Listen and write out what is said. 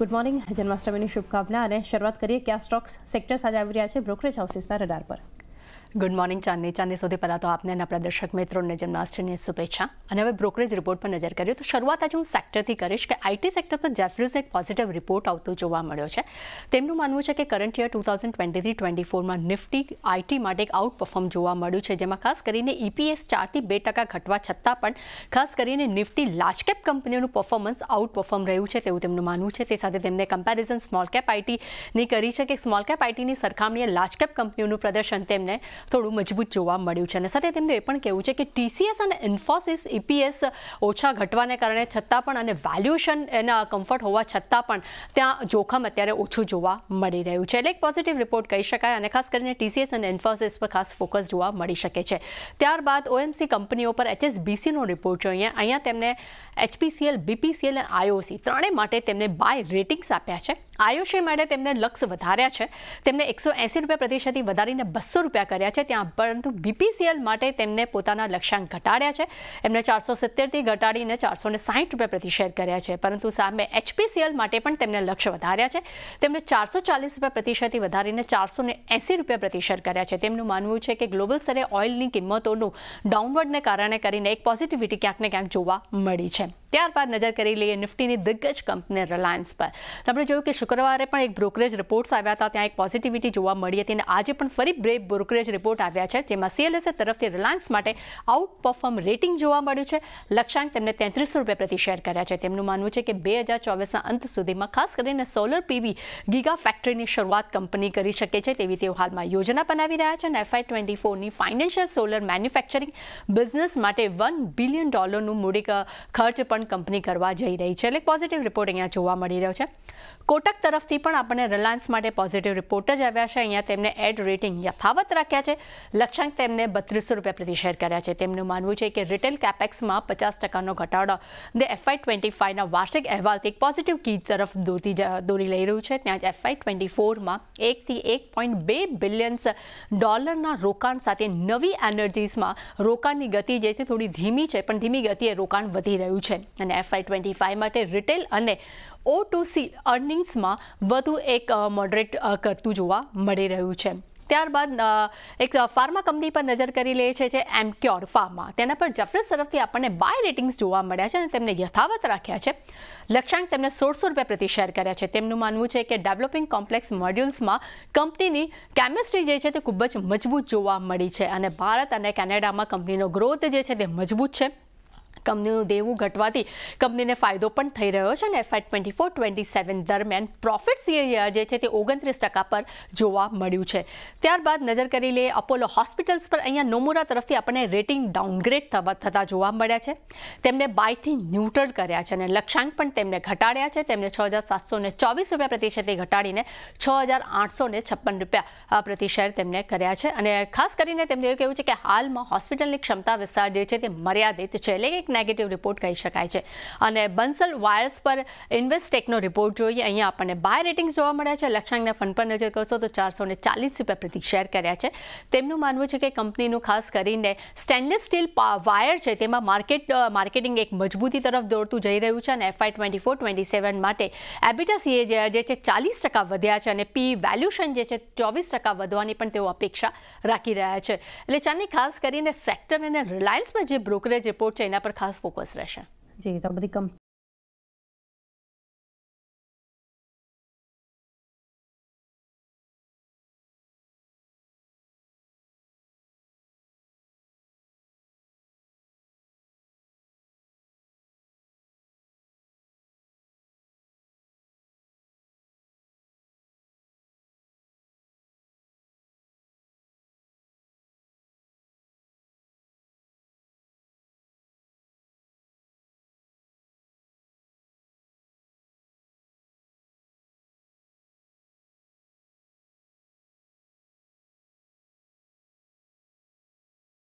Good morning જન્માષ્ટમીની શુભકામના અને શરૂઆત કરીએ કયા સ્ટોક્સ સેક્ટર્સ આજે આવી રહ્યા છે બ્રોકરેજ હાઉસીસના રડાર પર गुड मॉर्निंग चांदी चांदी सुधी पहला तो आपने प्रदर्शक मित्रों ने जन्माष्टमी शुभेच्छा और हमें ब्रोकरेज रिपोर्ट पर नजर करिए तो शुरुआत आज हूँ सैक्टर की करीश कि आईटी सेक्टर पर जेफ्रूज एक पॉजिटिव रिपोर्ट आत मानव है कि current year two thousand twenty three twenty four में निफ्टी आईटी में एक आउट परफॉर्म जवाब है जमा खास कर ईपीएस चार बे टका घटवा छता खास कर Nifty large cap company performs out perform रूप है तुम्हें मानव है कम्पेरिजन स्मोल केप आईटी की करी है कि स्मोल कैप आईटी की सरखाम लार्जकेप कंपनी प्रदर्शन થોડું મજબૂત જોવા મળ્યું છે અને સતે તેમે પણ કહેવું છે કે TCS અને Infosys EPS ઓછા ઘટવાને કારણે છતતા પણ અને વેલ્યુએશન એના કમ્ફર્ટ હોવા છતાં પણ ત્યાં જોખમ અત્યારે ઓછું જોવા મળી રહ્યું છે એટલે એક પોઝિટિવ રિપોર્ટ કહી શકાય અને ખાસ કરીને TCS અને Infosys પર ખાસ ફોકસ જોવા મળી શકે છે ત્યારબાદ OMC કંપનીઓ પર HSBC નો રિપોર્ટ જોઈએ અહીંયા તેમણે HPCL BPCL અને IOC ત્રણે માટે તેમણે બાય રેટિંગ્સ આપ્યા છે આયુષે માટે તેમણે લક્ષ વધાર્યા છે તેમણે 180% વધારીને ₹200 કર્યા છે ત્યાં પરંતુ BPCL માટે તેમણે પોતાનું લક્ષ્યાંક ઘટાડ્યા છે. તેમણે 470 થી ઘટાડીને ₹460 પ્રતિ શેર કર્યા છે. પરંતુ સામે HPCL માટે પણ તેમણે લક્ષ્ય વધાર્યા છે. તેમણે ₹440 પ્રતિ શેર થી વધારીને ₹480 પ્રતિ શેર કર્યા છે. તેમનું માનવું છે કે ગ્લોબલ સ્તરે ઓઈલની કિંમતોનું ડાઉનવર્ડ ને કારણે કરીને એક પોઝિટિવિટી કેક ને કેક જોવા મળી છે. યાદ બાદ નજર કરી લેઈએ નિફ્ટી ની દિગજ કંપની રિલાયન્સ પર આપણે જોયું કે શુક્રવારે પણ એક બ્રોકરેજ રિપોર્ટ આવ્યો હતો ત્યાં એક પોઝિટિવિટી જોવા મળી હતી અને આજે પણ ફરી બ્રેક બ્રોકરેજ રિપોર્ટ આવ્યો છે તેમાં CLSA તરફથી રિલાયન્સ માટે આઉટ પરફોર્મ રેટિંગ જોવા મળ્યું છે લક્ષ્યાંક તેમણે 3300 રૂપિયા પ્રતિ શેર કર્યા છે તેમનું માનવું છે કે 2024 ના અંત સુધીમાં ખાસ કરીને સોલર પીવી ગીગા ફેક્ટરીની શરૂઆત કંપની કરી શકે છે તે વિતે હાલમાં યોજના બનાવી રહ્યા છે અને FI24 ની ફાઇનાન્શિયલ સોલર મેન્યુફેક્ચરિંગ બિઝનેસ માટે 1 બિલિયન ડોલર નું મૂડીક ખર્ચે કંપની કરવા જઈ રહી છે એટલે પોઝિટિવ રિપોર્ટિંગ અહીંયા જોવા મળી રહ્યો છે કોટક તરફથી પણ આપણે રિલાન્સ માટે પોઝિટિવ રિપોર્ટ જ આવ્યા છે અહીંયા તેમણે એડ રેટિંગ યથાવત રાખ્યા છે લક્ષ્યાંક તેમણે 3200 રૂપિયા પ્રતિ શેર કર્યા છે તેમનું માનવું છે કે રિટેલ કેપેક્સ માં 50% નો ઘટાડો ધ FI25 ના વાર્ષિક અહેવાલ થી પોઝિટિવ કી તરફ દોરી લઈ રહ્યો છે ત્યાં જ FI24 માં 1 થી 1.2 બિલિયન્સ ડોલર ના રોકાણ સાથે નવી એનર્જીસ માં રોકાણની ગતિ જે થી થોડી ધીમી છે પણ ધીમી ગતિએ રોકાણ વધી રહ્યું છે અને એફઆઈ ટ્વેન્ટી ફાઇવ માટે રિટેલ અને ઓ ટુ સી અર્નિંગ્સમાં વધુ એક મોડરેટ કરતું જોવા મળી રહ્યું છે ત્યારબાદ એક ફાર્મા કંપની પર નજર કરી લે છે જે એમક્યોર ફાર્મા તેના પર જફરસ તરફથી આપણને બાય રેટિંગ્સ જોવા મળ્યા છે અને તેમને યથાવત રાખ્યા છે લક્ષ્યાંક તેમને સોળસો રૂપિયા પ્રતિ શેર કર્યા છે તેમનું માનવું છે કે ડેવલપિંગ કોમ્પ્લેક્સ મોડ્યુલ્સમાં કંપનીની કેમિસ્ટ્રી જે છે તે ખૂબ જ મજબૂત જોવા મળી છે અને ભારત અને કેનેડામાં કંપનીનો ગ્રોથ જે છે તે મજબૂત છે कंपनीઓ દેવ ઘટવાતી કંપનીને ફાયદો પણ થઈ રહ્યો છે ને f124 27 દરમિયાન પ્રોફિટ સિયર જે છે તે 29% પર જોવા મળ્યું છે ત્યાર બાદ નજર કરી લે અપોલો હોસ્પિટલ્સ પર અહીંયા નોમોરા તરફથી આપણે રેટિંગ ડાઉનગ્રેડ થવા થતા જોવા મળ્યા છે તેમણે બાય થી ન્યુટ્રલ કર્યા છે અને લક્ષ્યાંક પણ તેમણે ઘટાડ્યા છે તેમણે 6724 રૂપિયા પ્રતિશેતે ઘટાડીને 6856 રૂપિયા પ્રતિ શેર તેમણે કર્યા છે અને ખાસ કરીને તેમણે એવું કહ્યું છે કે હાલમાં હોસ્પિટલની ક્ષમતા વિસ્તાર દે છે તે મર્યાદિત છે એટલે નેગેટિવ રિપોર્ટ કહી શકાય છે અને બંસલ વાયર્સ પર ઇન્વેસ્ટ ટેકનો રિપોર્ટ જોઈએ અહીંયા આપણે બાય રેટિંગ જોવા મળ્યા છે લક્ષ્મીના ફંડ પર જોજો તો 440 રૂપિયા પ્રતિ શેર કર્યા છે તેમનું માનવું છે કે કંપનીનું ખાસ કરીને સ્ટેનલેસ સ્ટીલ વાયર છે તેમાં માર્કેટ માર્કેટિંગ એક મજબૂતી તરફ દોડતું જઈ રહ્યું છે અને f124 27 માટે એબિટા સીએજીઆર જે છે 40% વધ્યા છે અને પી વેલ્યુએશન જે છે 24% વધવાની પણ તેઓ અપેક્ષા રાખી રહ્યા છે એટલે ચાની ખાસ કરીને સેક્ટર અને રિલાયન્સ પર જે બ્રોકરેજ રિપોર્ટ છે એના પર ખાસ ફોકસ રહેશે જી તો બધી